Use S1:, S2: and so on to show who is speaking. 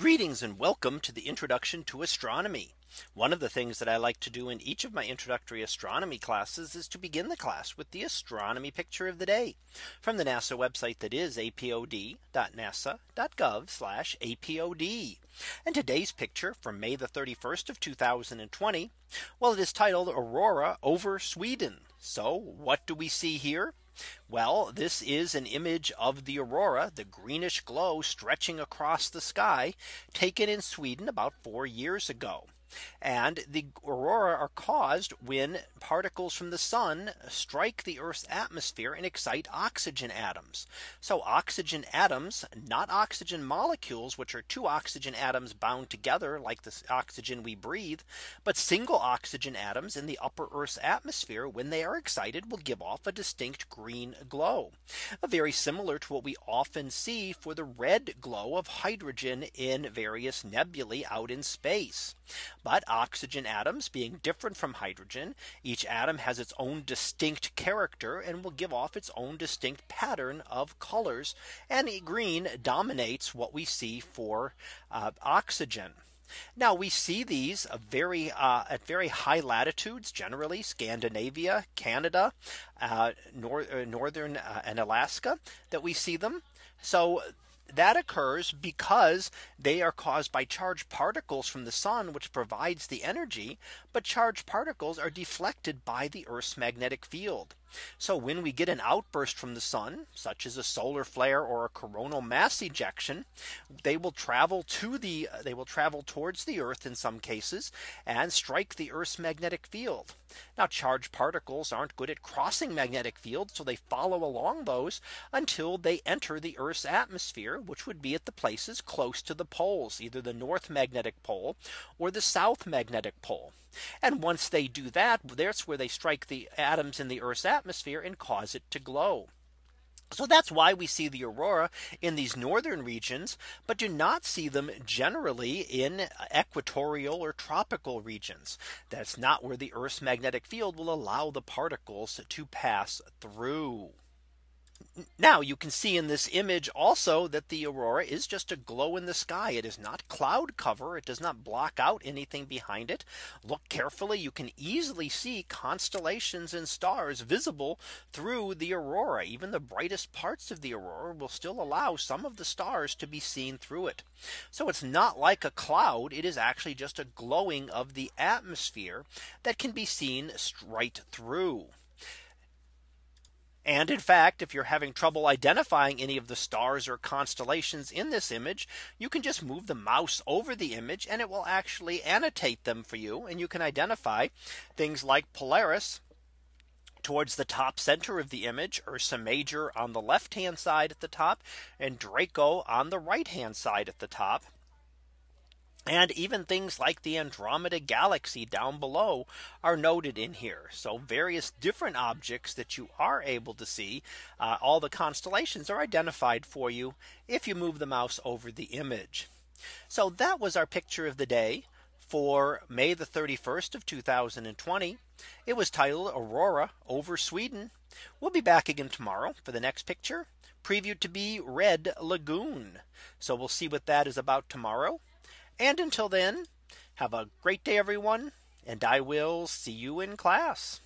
S1: Greetings and welcome to the introduction to astronomy. One of the things that I like to do in each of my introductory astronomy classes is to begin the class with the astronomy picture of the day from the NASA website that is apod.nasa.gov apod. And today's picture from May the 31st of 2020. Well, it is titled Aurora over Sweden. So what do we see here? Well, this is an image of the aurora, the greenish glow stretching across the sky, taken in Sweden about four years ago. And the aurora are caused when particles from the sun strike the Earth's atmosphere and excite oxygen atoms. So oxygen atoms, not oxygen molecules, which are two oxygen atoms bound together like the oxygen we breathe, but single oxygen atoms in the upper Earth's atmosphere when they are excited will give off a distinct green glow. Very similar to what we often see for the red glow of hydrogen in various nebulae out in space. But oxygen atoms being different from hydrogen, each atom has its own distinct character and will give off its own distinct pattern of colors. And green dominates what we see for uh, oxygen. Now we see these uh, very uh, at very high latitudes, generally Scandinavia, Canada, uh, nor uh, northern uh, and Alaska that we see them. So that occurs because they are caused by charged particles from the sun, which provides the energy. But charged particles are deflected by the Earth's magnetic field. So when we get an outburst from the sun, such as a solar flare or a coronal mass ejection, they will travel to the they will travel towards the earth in some cases and strike the earth's magnetic field. Now charged particles aren't good at crossing magnetic fields. So they follow along those until they enter the earth's atmosphere, which would be at the places close to the poles, either the north magnetic pole or the south magnetic pole. And once they do that, that's where they strike the atoms in the earth's atmosphere atmosphere and cause it to glow. So that's why we see the aurora in these northern regions, but do not see them generally in equatorial or tropical regions. That's not where the Earth's magnetic field will allow the particles to pass through. Now you can see in this image also that the aurora is just a glow in the sky. It is not cloud cover. It does not block out anything behind it. Look carefully. You can easily see constellations and stars visible through the aurora. Even the brightest parts of the aurora will still allow some of the stars to be seen through it. So it's not like a cloud. It is actually just a glowing of the atmosphere that can be seen straight through. And in fact, if you're having trouble identifying any of the stars or constellations in this image, you can just move the mouse over the image and it will actually annotate them for you. And you can identify things like Polaris towards the top center of the image Ursa Major on the left hand side at the top and Draco on the right hand side at the top and even things like the Andromeda galaxy down below are noted in here. So various different objects that you are able to see uh, all the constellations are identified for you if you move the mouse over the image. So that was our picture of the day for May the 31st of 2020. It was titled Aurora over Sweden. We'll be back again tomorrow for the next picture previewed to be Red Lagoon. So we'll see what that is about tomorrow. And until then, have a great day, everyone, and I will see you in class.